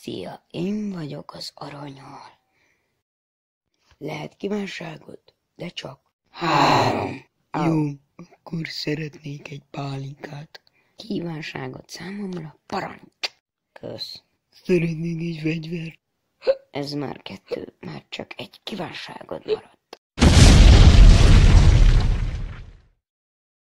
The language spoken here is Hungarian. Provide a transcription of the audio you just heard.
Szia, én vagyok az aranyal. Lehet kívánságod, de csak három. Jó, akkor szeretnék egy pálinkát. Kívánságot számomra parancs. Kösz. Szeretnék egy fegyvert. Ez már kettő, már csak egy kívánságod maradt.